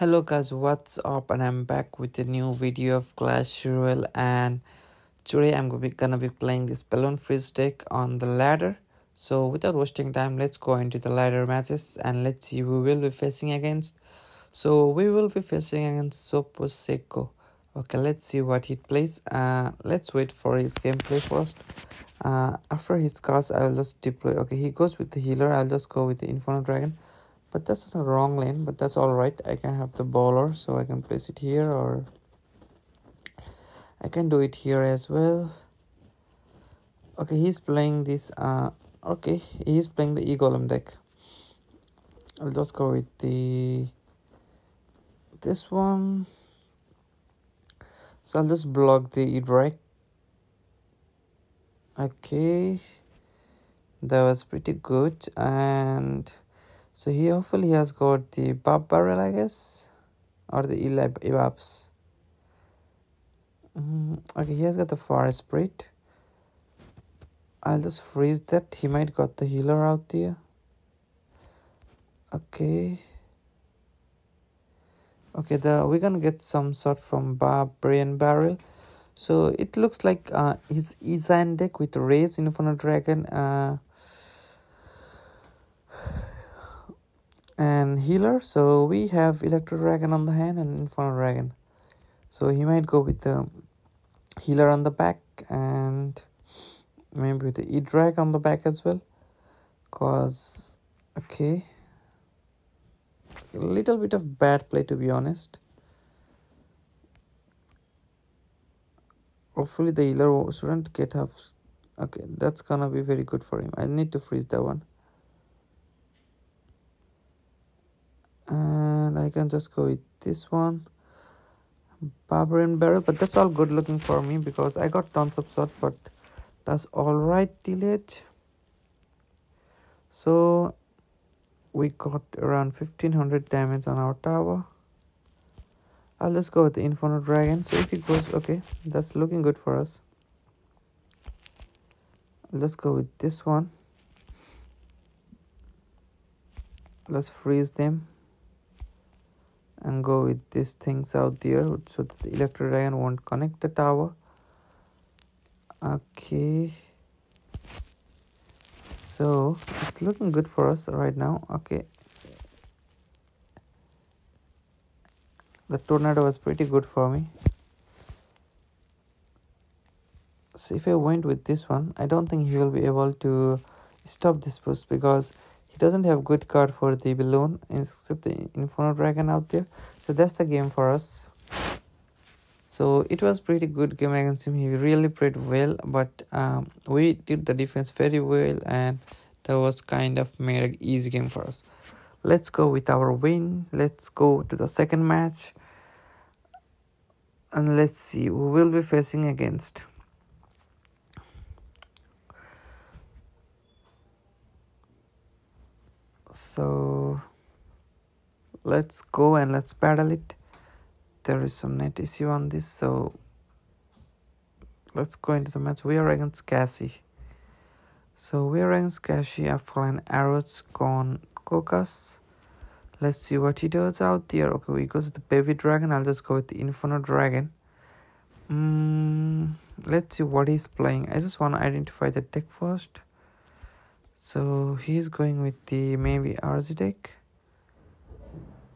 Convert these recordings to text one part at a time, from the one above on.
hello guys what's up? And i'm back with a new video of clash royale. And today i'm gonna be playing this balloon freeze deck on the ladder. So without wasting time let's go into the ladder matches and let's see who we will be facing against. So we will be facing against sopo seco okay let's see what he plays. Uh let's wait for his gameplay first. Uh after his cards i'll just deploy. Okay he goes with the healer. I'll just go with the inferno dragon but that's the wrong lane but that's all right. I can have the bowler so i can place it here or i can do it here as well. Okay he's playing this uh okay he's playing the e-golem deck. I'll just go with the this one. So i'll just block the e-drake okay. That was pretty good and so he hopefully has got the Bob barrel, I guess, or the Elab Evap's. Mm, okay, he has got the Fire Spirit. I'll just freeze that. He might got the healer out there. Okay. Okay, the we're gonna get some sort from Barbarian Barrel. So it looks like uh his Izan deck with Rays Inferno Dragon uh and healer. So we have electro dragon on the hand and inferno dragon. So he might go with the healer on the back and maybe with the e drag on the back as well. Cause okay. A little bit of bad play to be honest. Hopefully the healer shouldn't get off okay that's gonna be very good for him. I need to freeze that one and I can just go with this one. Barbarian Barrel but that's all good looking for me because I got tons of shot but that's alright delete so we got around 1500 damage on our tower. I'll just go with the Inferno Dragon. So if it goes okay that's looking good for us. Let's go with this one. Let's freeze them and go with these things out there so the electro dragon won't connect the tower. Okay. So it's looking good for us right now. Okay. The tornado was pretty good for me. So if i went with this one i don't think he will be able to stop this boost because doesn't have good card for the balloon except the inferno dragon out there. So that's the game for us. So it was pretty good game against him. He really played well but um, we did the defense very well and that was kind of made an easy game for us. Let's go with our win. Let's go to the second match. And let's see who will be facing against so let's go and let's paddle it. There is some net issue on this so let's go into the match. We are against Cassie. So we are against Cassie. After an arrows gone Cocos let's see what he does out there. Okay we go to the baby dragon. I'll just go with the inferno dragon. Mm, let's see what he's playing. I just want to identify the deck first so he's going with the maybe RG deck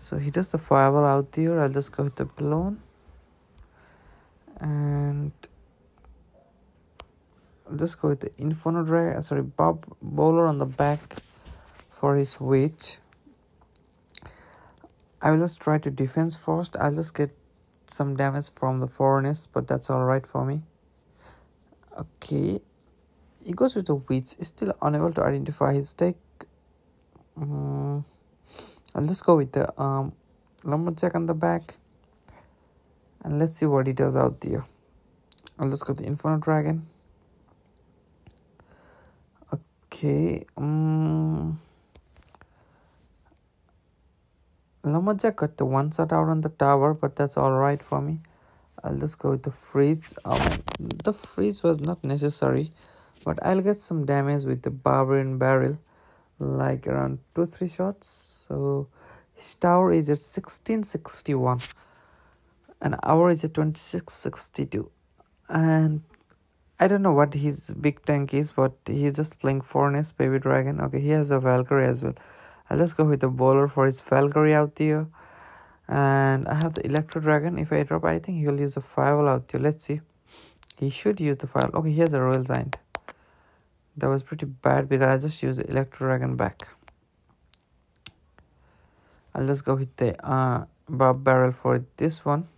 so he does the fireball out there. I'll just go with the balloon. And I'll just go with the Inferno Drag uh, sorry Bob Bowler on the back for his witch. I will just try to defense first. I'll just get some damage from the furnace but that's alright for me. Okay he goes with the witch still unable to identify his deck. Um, i'll just go with the um lumberjack on the back. And let's see what he does out there. I'll just go the inferno dragon. Okay um lumberjack got the one shot out on the tower but that's all right for me. I'll just go with the freeze. Um the freeze was not necessary but I'll get some damage with the barbarian barrel like around two three shots so his tower is at 1661 and our is at 2662 and I don't know what his big tank is, but he's just playing Furnace, Baby Dragon. Okay, he has a Valkyrie as well. Uh, I'll just go with the bowler for his Valkyrie out there. And I have the Electro Dragon. If I drop, I think he'll use a Fireball out there. Let's see. He should use the Fireball. Okay, he has a Royal Giant. That was pretty bad because I just used Electro Dragon back. I'll just go with the uh, Bob Barrel for this one.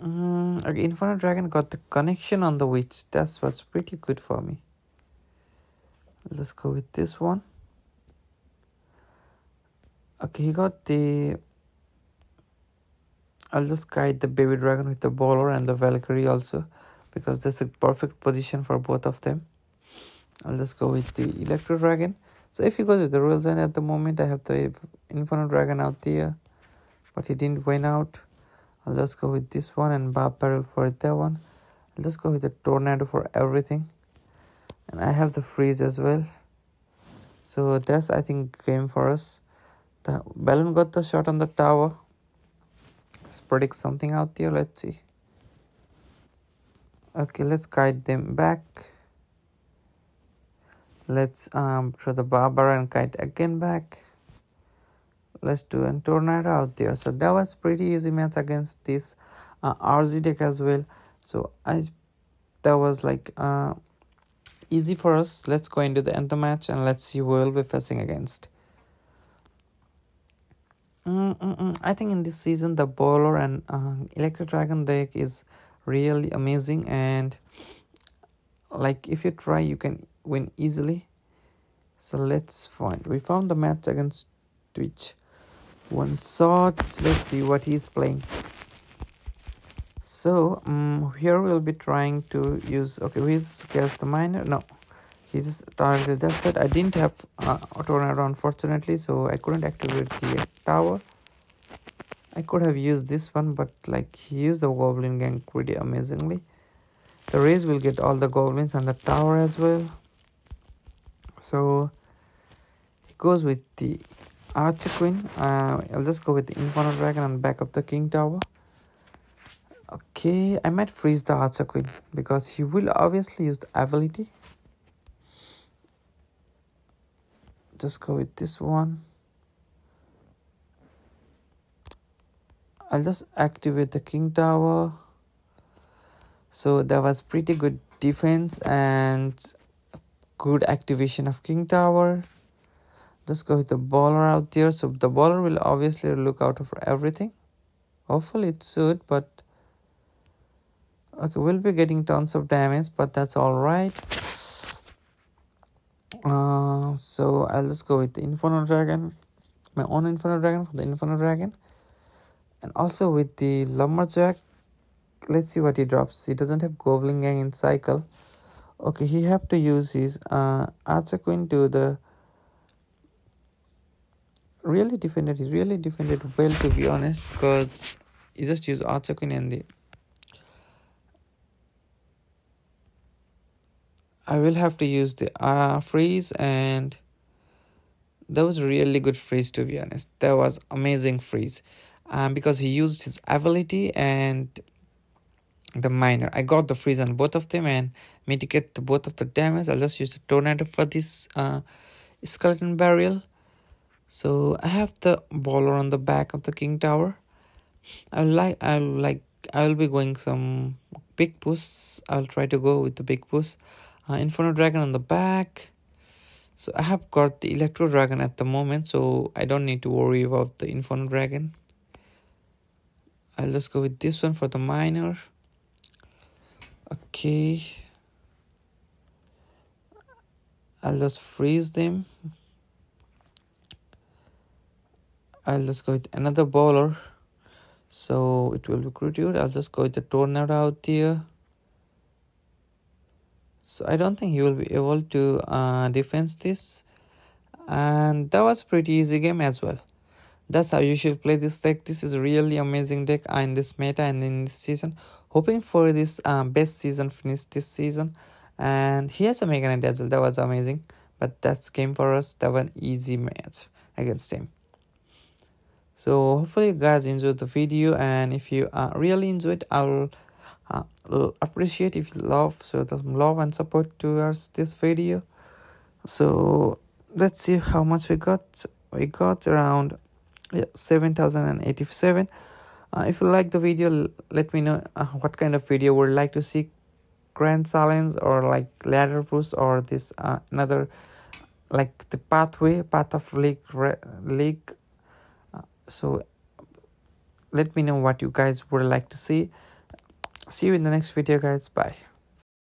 Mm, okay, Inferno Dragon got the connection on the witch. That's what's pretty good for me. Let's go with this one. Okay, he got the... I'll just guide the baby dragon with the bowler and the Valkyrie also because that's a perfect position for both of them. I'll just go with the Electro Dragon. So if you go to the Royal Giant at the moment, I have the Inferno Dragon out there, but he didn't win out. I'll just go with this one and Bob Barrel for that one. I'll just go with the Tornado for everything. And I have the freeze as well. So that's I think game for us. The balloon got the shot on the tower. Let's predict something out there. Let's see. Okay, let's guide them back. Let's um throw the Barbara and kite again back. Let's do a tornado out there. So that was pretty easy match against this uh, RG deck as well. So I that was like uh, easy for us. Let's go into the end the match and let's see who we'll be facing against. Mm -mm. I think in this season the bowler and uh, Electro Dragon deck is really amazing and like if you try you can win easily. So let's find we found the match against Twitch. One shot. Let's see what he's playing. So um, here we'll be trying to use okay we'll cast the miner no. He's targeted that set i didn't have uh, tornado unfortunately so i couldn't activate the tower. I could have used this one but like he used the goblin gang pretty amazingly. The rays will get all the goblins and the tower as well so he goes with the Archer Queen. Uh, I'll just go with the Inferno Dragon on back of the King Tower. Okay, I might freeze the Archer Queen because he will obviously use the ability. Just go with this one. I'll just activate the King Tower. So that was pretty good defense and good activation of King Tower. Let's go with the bowler out there. So the bowler will obviously look out for everything. Hopefully it should but okay we'll be getting tons of damage but that's all right. Uh, so i'll just go with the inferno dragon. My own inferno dragon for the inferno dragon. And also with the lumberjack let's see what he drops. He doesn't have goblin gang in cycle okay he have to use his uh archer queen to the really defended he really defended well to be honest because he just used Archer Queen and the I will have to use the uh, freeze and that was really good freeze to be honest. That was amazing freeze. Um, because he used his ability and the miner i got the freeze on both of them and mitigate the both of the damage. I'll just use the tornado for this uh, skeleton burial. So i have the bowler on the back of the king tower. I like i like i will be going some big push i'll try to go with the big push uh, inferno dragon on the back. So i have got the electro dragon at the moment so i don't need to worry about the inferno dragon. I'll just go with this one for the miner okay i'll just freeze them. I'll just go with another bowler. So it will be crude I'll just go with the tornado out there. So I don't think he will be able to uh, defend this. And that was pretty easy game as well. That's how you should play this deck. This is really amazing deck in this meta and in this season hoping for this uh, best season finish this season. And he has a Mega Knight as well that was amazing. But that's game for us that was easy match against him. So hopefully you guys enjoyed the video. And if you uh, really enjoyed i'll uh, appreciate if you love so the love and support towards this video. So let's see how much we got. We got around yeah, 7087 uh, if you like the video let me know uh, what kind of video would like to see grand challenge or like ladder push or this uh, another like the pathway path of league league uh, so let me know what you guys would like to see. See you in the next video guys. Bye